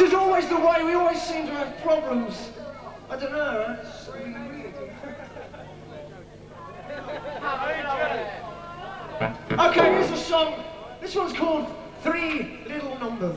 This is always the way. We always seem to have problems. I don't know. It's really weird. Okay, here's a song. This one's called Three Little Numbers.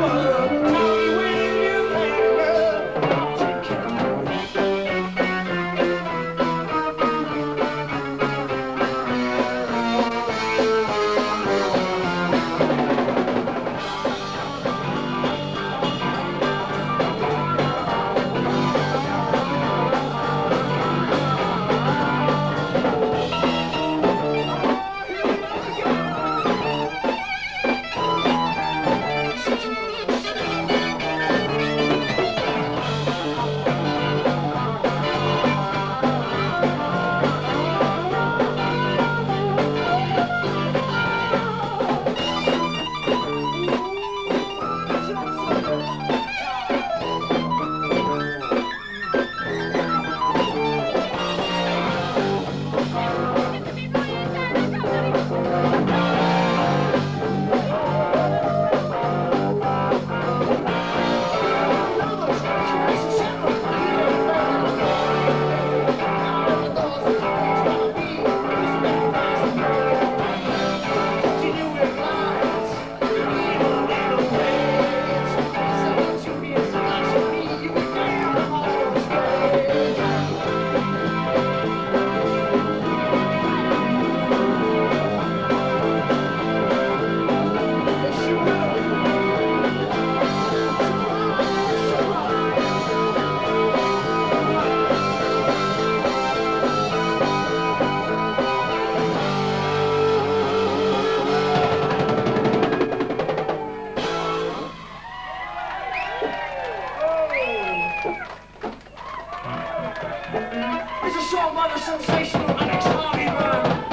It's a song by the sensational Alex Harvey Band.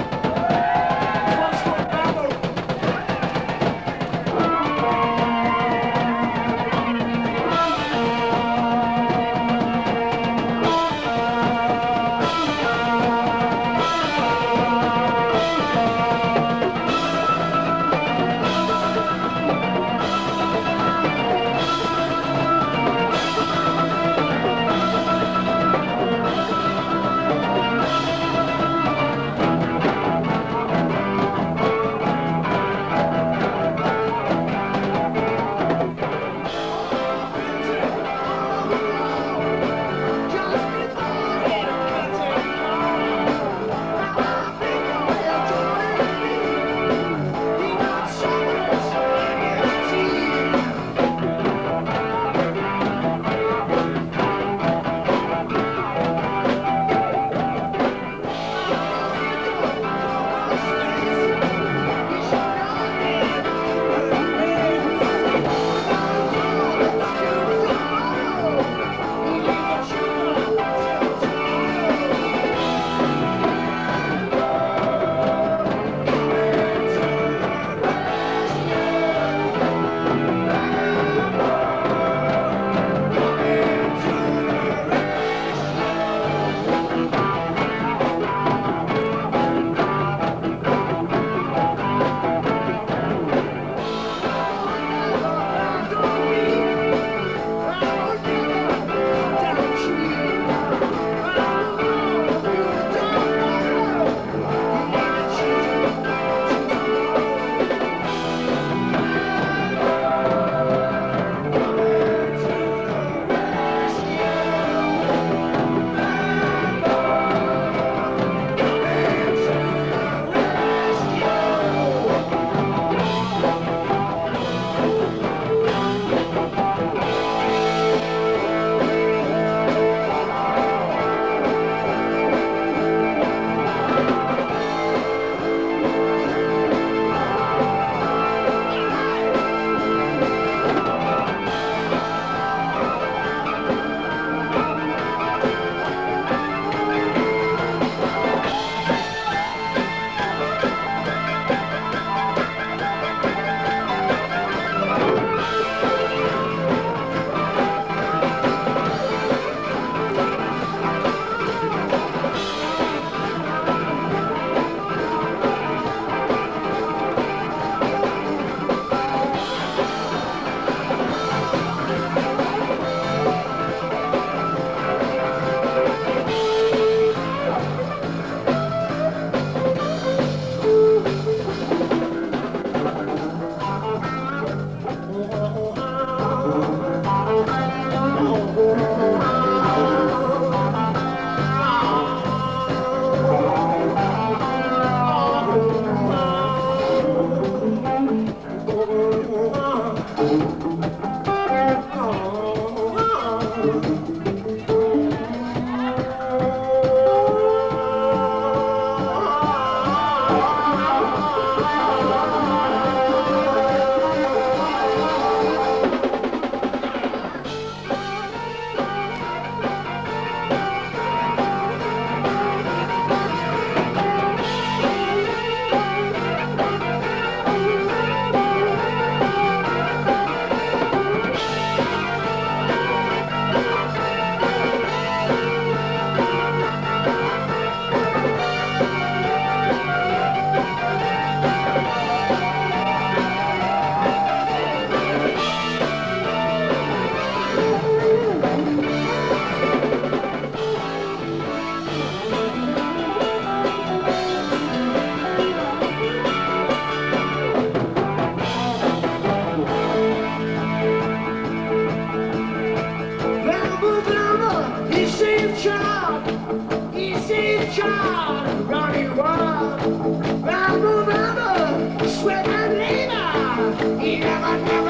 He